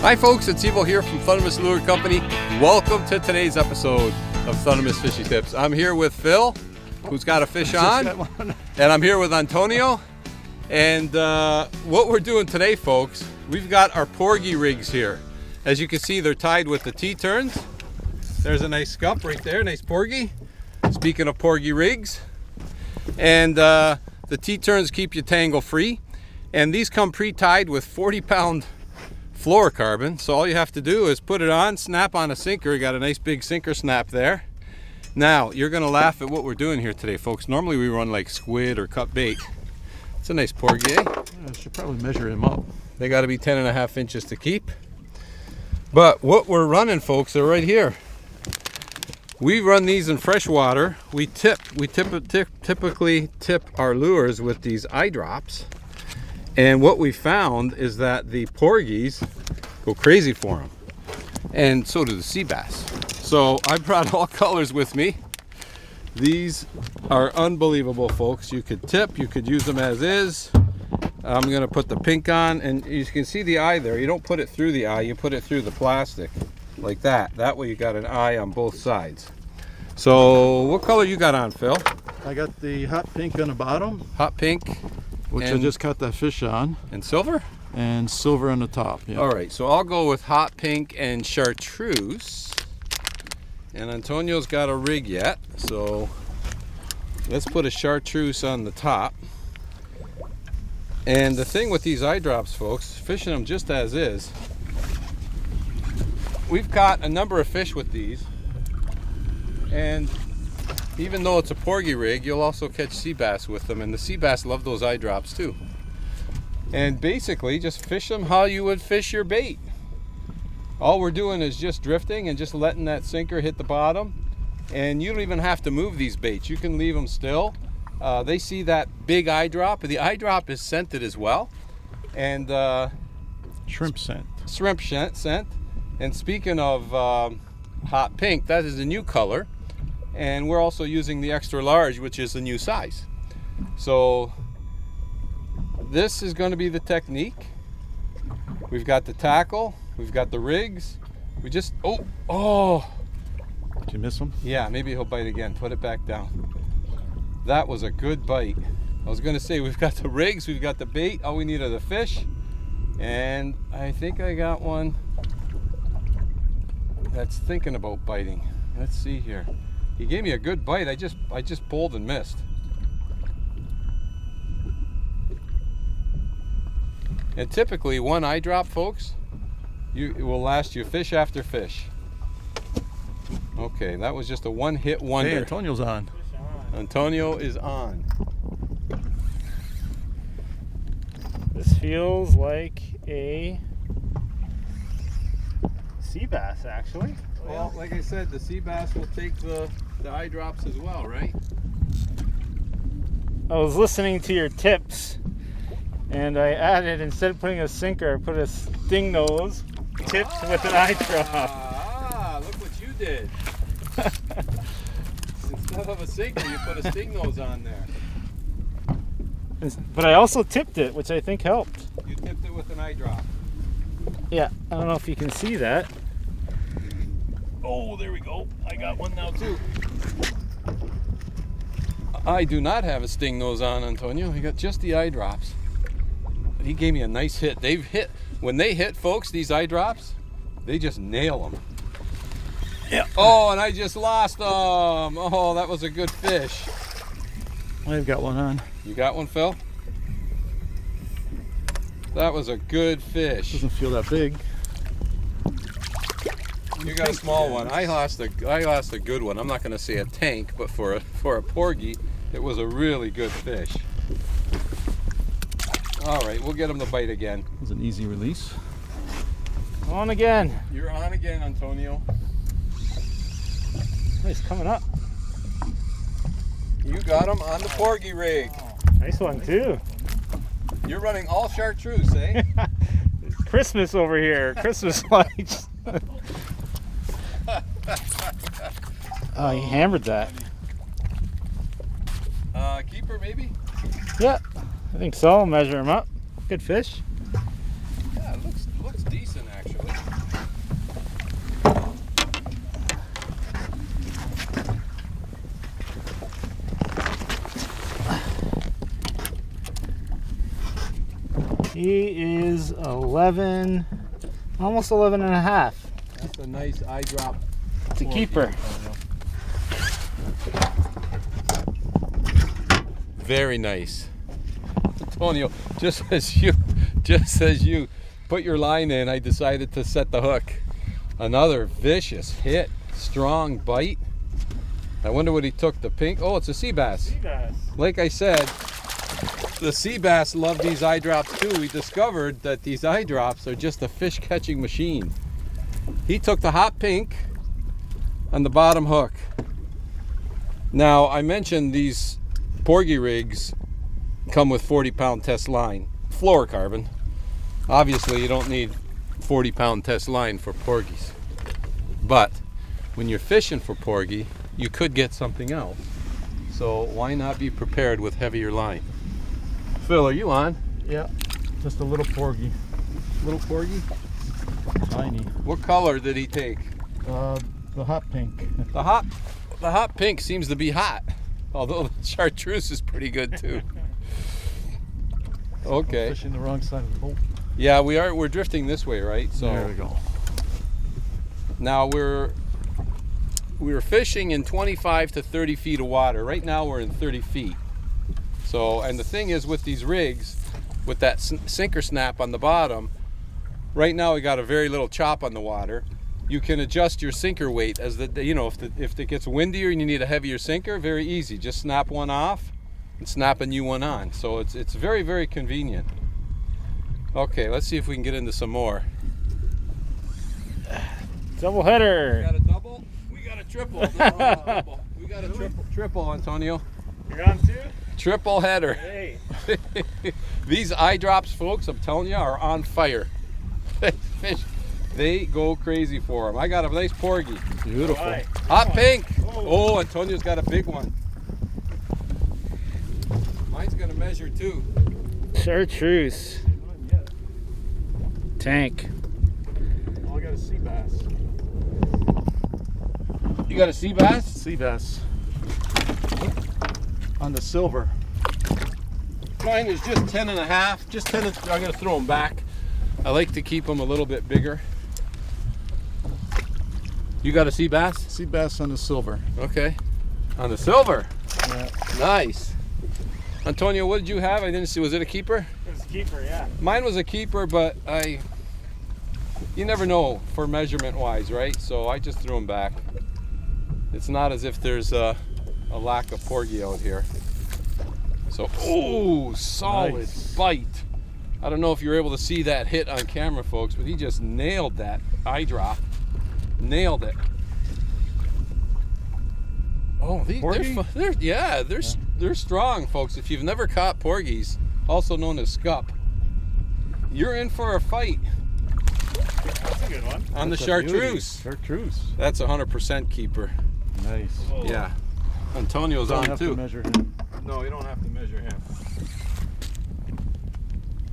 Hi folks, it's Evo here from Thundermist Lure Company. Welcome to today's episode of Thundermist Fishy Tips. I'm here with Phil, who's got a fish on, and I'm here with Antonio. And uh, what we're doing today, folks, we've got our porgy rigs here. As you can see, they're tied with the T-turns. There's a nice scup right there, nice porgy. Speaking of porgy rigs. And uh, the T-turns keep you tangle free. And these come pre-tied with 40 pound fluorocarbon. So all you have to do is put it on, snap on a sinker. You got a nice big sinker snap there. Now, you're gonna laugh at what we're doing here today, folks. Normally we run like squid or cut bait. It's a nice porgy, eh? I should probably measure him up. They gotta be 10 and a half inches to keep. But what we're running, folks, are right here. We run these in fresh water. We tip, we tip, tip, typically tip our lures with these eydrops. And what we found is that the porgies go crazy for them. And so do the sea bass. So I brought all colors with me. These are unbelievable, folks. You could tip, you could use them as is. I'm gonna put the pink on and you can see the eye there. You don't put it through the eye, you put it through the plastic like that. That way you got an eye on both sides. So what color you got on, Phil? I got the hot pink on the bottom, Hot pink which And- I just caught that fish on, and silver? and silver on the top. Yeah. All right, so I'll go with hot pink and chartreuse. And Antonio's got a rig yet, so let's put a chartreuse on the top. And the thing with these eydrops, folks, fishing them just as is, we've caught a number of fish with these. And even though it's a porgy rig, you'll also catch sea bass with them. And the sea bass love those eydrops too and basically just fish them how you would fish your bait. All we're doing is just drifting and just letting that sinker hit the bottom. And you don't even have to move these baits. You can leave them still. Uh, they see that big eydrop. The eydrop is scented as well. And uh, Shrimp scent. shrimp scent. scent. And speaking of um, hot pink, that is a new color. And we're also using the extra large, which is the new size. So this is going to be the technique. We've got the tackle, we've got the rigs. We just, oh, oh, Did you miss him? yeah, maybe he'll bite again. Put it back down. That was a good bite. I was going to say, we've got the rigs, we've got the bait, all we need are the fish. And I think I got one that's thinking about biting. Let's see here. He gave me a good bite. I just I just pulled and missed. And typically one eydrop, folks, you it will last you fish after fish. Okay, that was just a one hit Hey, wonder. Antonio's on. Antonio is on. This feels like a sea bass, actually. Well, like I said, the sea bass will take the, the eydrops as well, right? I was listening to your tips, and I added instead of putting a sinker, I put a sting nose tipped with an eydrop. Ah, look what you did. Instead of a sinker, you put a sting nose on there. But I also tipped it, which I think helped. You tipped it with an eydrop. Yeah, I don't know if you can see that. Oh, there we go. I got one now too. I do not have a sting nose on, Antonio. He got just the eydrops. But he gave me a nice hit. They've hit, when they hit, folks, these eydrops, they just nail them. Yeah. Oh, and I just lost them. Oh, that was a good fish. I've got one on. You got one, Phil? That was a good fish. Doesn't feel that big. You got a small one. I lost a I lost a good one. I'm not going to say a tank, but for a for a porgy, it was a really good fish. All right, we'll get him to bite again. It was an easy release. On again. You're on again, Antonio. He's coming up. You got him on the porgy rig. Nice one too. You're running all chartreuse, eh? Christmas over here. Christmas lights. Oh, he hammered that. Uh, keeper maybe? Yeah, I think so. I'll measure him up. Good fish. Yeah, it looks, looks decent actually. He is 11, almost 11 and a half. That's a nice eydrop. It's a keeper. Very nice. Antonio, just as you just as you put your line in, I decided to set the hook. Another vicious hit, strong bite. I wonder what he took. The pink. Oh, it's a sea bass. Like I said, the sea bass love these eydrops too. We discovered that these eydrops are just a fish catching machine. He took the hot pink on the bottom hook. Now, I mentioned these porgy rigs come with 40 pound test line, fluorocarbon. Obviously, you don't need 40 pound test line for porgies. But when you're fishing for porgy, you could get something else. So why not be prepared with heavier line? Phil, are you on? Yeah. Just a little porgy. Little porgy? Tiny. What color did he take? Uh, the hot pink. The hot the hot pink seems to be hot. Although the chartreuse is pretty good too. Okay. Fishing the wrong side of the boat. Yeah, we are we're drifting this way, right? So there we go. now we're we were fishing in 25 to 30 feet of water. Right now we're in 30 feet. So, and the thing is with these rigs, with that sinker snap on the bottom, right now we got a very little chop on the water. You can adjust your sinker weight as the you know if the, if it gets windier and you need a heavier sinker, very easy. Just snap one off and snap a new one on. So it's it's very very convenient. Okay, let's see if we can get into some more. Double header. we got a double. We got a triple. double. We got a triple. Triple, Antonio. You're on two? Triple header. Hey. These eydrops, folks, I'm telling you, are on fire. Fish, they go crazy for them. I got a nice porgy. Beautiful. Why? Hot pink. Oh. Oh, Antonio's got a big one. Mine's gonna measure too. Chartreuse. Tank. Oh, I got a sea bass. You got a sea bass? Sea bass. On the silver. Mine is just 10 and a half. Just 10 and, I'm gonna throw them back. I like to keep them a little bit bigger. You got a sea bass? Sea bass on the silver. Okay. On the silver. Yeah. Nice. Antonio, what did you have? I didn't see. Was it a keeper? It's keeper, yeah. Mine was a keeper, but I. You never know for measurement wise, right? So I just threw them back. It's not as if there's a, a lack of porgy out here. So, oh, solid Nice. bite. I don't know if you're able to see that hit on camera, folks, but he just nailed that eydrop. Nailed it. Oh, these, they're, they're yeah, they're s they're strong, folks. If you've never caught porgies, also known as scup, you're in for a fight That's a good one. on That's the chartreuse. Chartreuse. That's a hundred percent keeper. Nice. Yeah, Antonio's Don't on have too. to measure him. no, you don't have to measure him.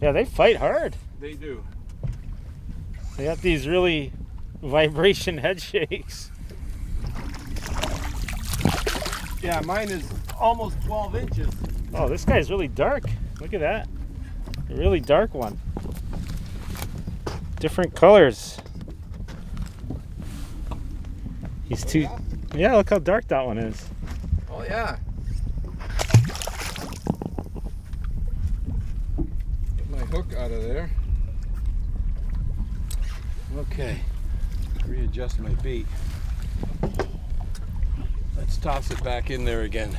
Yeah, they fight hard. They do. They got these really vibration head shakes. Yeah, mine is almost 12 inches. Oh, this guy's really dark. Look at that. A really dark one. Different colors. He's too. Oh, yeah, look how dark that one is. Oh yeah. Get my hook out of there. Okay. Readjust my bait. Let's toss it back in there again.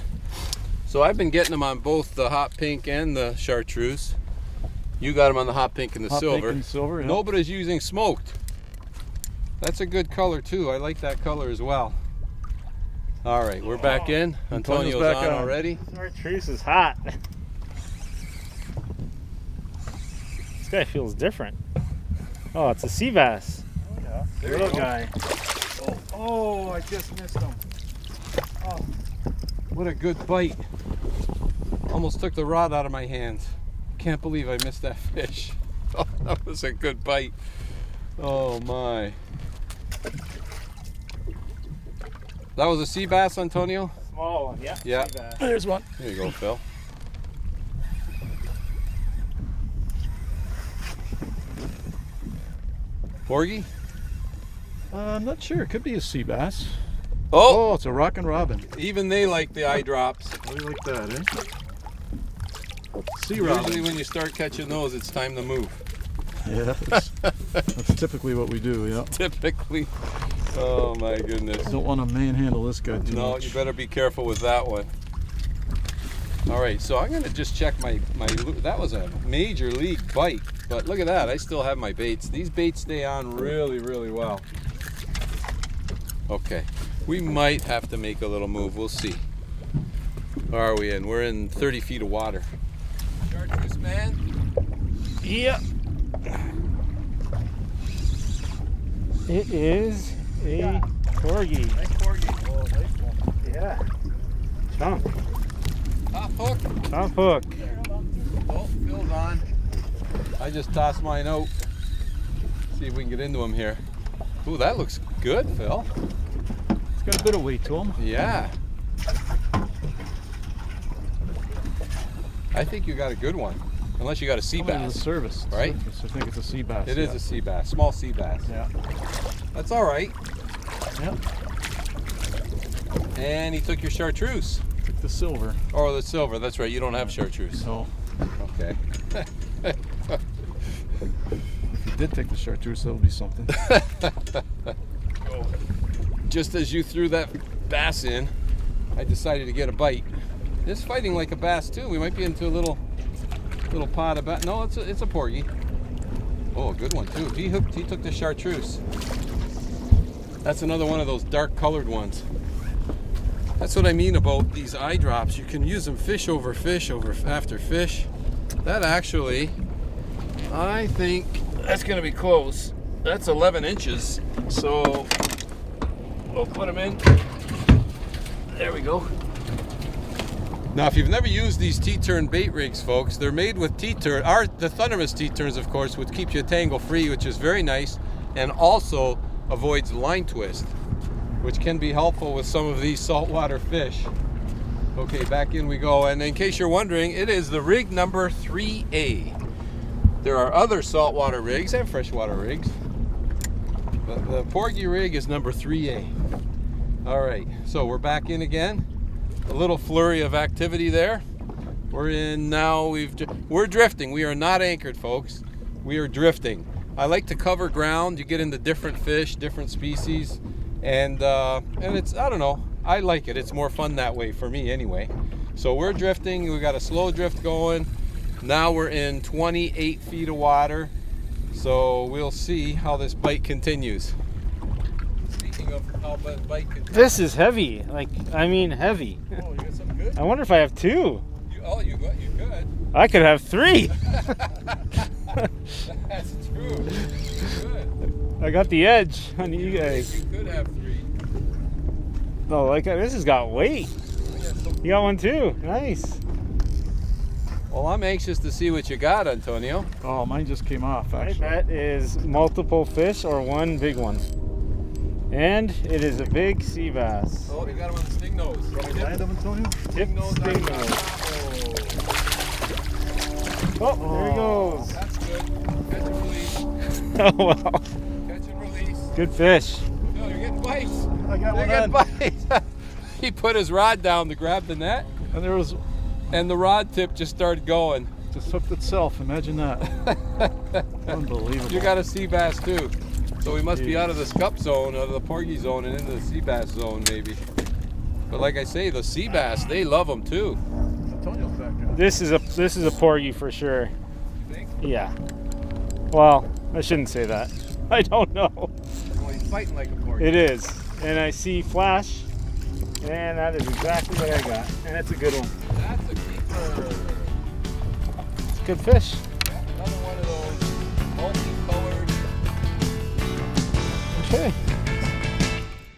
So I've been getting them on both the hot pink and the chartreuse. You got them on the hot pink and the Hot pink silver. and silver. yeah. Nobody's using smoked. That's a good color too. I like that color as well. All right, we're back oh. in. Antonio's Antonio's back on on. already. Chartreuse is hot. this guy feels different. Oh, it's a sea bass. There you Little go. guy. Oh, oh, I just missed him. Oh, what a good bite. Almost took the rod out of my hands. Can't believe I missed that fish. Oh, that was a good bite. Oh my. That was a sea bass, Antonio? Small one, yeah. Yeah. Sea bass. There's one. There you go, Phil. Porgy? Uh, I'm not sure. It could be a sea bass. Oh, Oh, it's a rockin' robin. even they like the eydrops. You like that, eh? Sea robin. Usually when you start catching those, it's time to move. Yeah, that's, that's typically what we do. Yeah. Typically. Oh my goodness. Don't want to manhandle this guy too No, much. you better be careful with that one. All right, so I'm gonna just check my my. That was a major league bite, but look at that. I still have my baits. These baits stay on really, really well. Okay, we might have to make a little move. We'll see. Where are we in? We're in 30 feet of water. Chartreuse man. Yeah. It is a porgy. Oh, yeah. Chunk. Top hook. Top hook. Oh, Phil's on. I just tossed mine out. See if we can get into him here. Ooh, that looks good, Phil. Got a bit of weight to him. Yeah. I think you got a good one. Unless you got a sea Oh, it's a bass. service. Right? service. I think it's a sea bass. It is yeah. a sea bass, small sea bass. Yeah. That's all right. Yeah. And he took your chartreuse. Took the silver. Oh, the silver, that's right, you don't have chartreuse. So Okay. if you did take the chartreuse, that would be something. Just as you threw that bass in, I decided to get a bite. It's fighting like a bass too. We might be into a little little pot of bass. No, it's a, it's a porgy. Oh, a good one too. He hooked. He took the chartreuse. That's another one of those dark colored ones. That's what I mean about these eydrops. You can use them fish over fish over after fish. That actually, I think that's gonna be close. That's 11 inches. So we'll put them in. There we go. Now, if you've never used these T-turn bait rigs, folks, they're made with T-turn. Our the Thundermist T-turns, of course, which keeps you tangle free, which is very nice, and also avoids line twist, which can be helpful with some of these saltwater fish. Okay, back in we go. And in case you're wondering, it is the rig number 3A. There are other saltwater rigs and freshwater rigs. But the Porgy rig is number 3A. All right, so we're back in again. A little flurry of activity there. We're in now. We've we're drifting. We are not anchored, folks. We are drifting. I like to cover ground. You get into different fish, different species, and uh, and it's I don't know. I like it. It's more fun that way for me, anyway. So we're drifting. We got a slow drift going. Now we're in 28 feet of water. So we'll see how this bite continues. Speaking of how the bite continues. This is heavy. Like, I mean, heavy. Oh, you got something good? I wonder if I have two. You, oh, you you could. I could have three. That's true. You could. I got the edge on you guys. You could have three. No, like this has got weight. You got one too. Nice. Well, I'm anxious to see what you got, Antonio. Oh, mine just came off My actually. bet is multiple fish or one big one. And it is a big sea bass. Oh, you got him on the sting nose. Land him, Antonio? Tip nose sting on nose. Oh, Oh, there he goes. that's good. Catch and release. Oh wow. Catch and release. Good fish. No, you're getting bites. I got You're one getting bites. he put his rod down to grab the net, And there was and the rod tip just started going. just hooked itself. Imagine that. Unbelievable. You got a sea bass too. So we must be out of the scup zone, out of the porgy zone, and into the sea bass zone maybe. But like I say, the sea bass, they love them too. Antonio's back there. This is a this is a porgy for sure. Yeah. Well, I shouldn't say that. I don't know. Well, he's fighting like a porgy. It is. And I see flash. And that is exactly what I got. And it's a good one. That's a keeper. It's a good fish. Okay.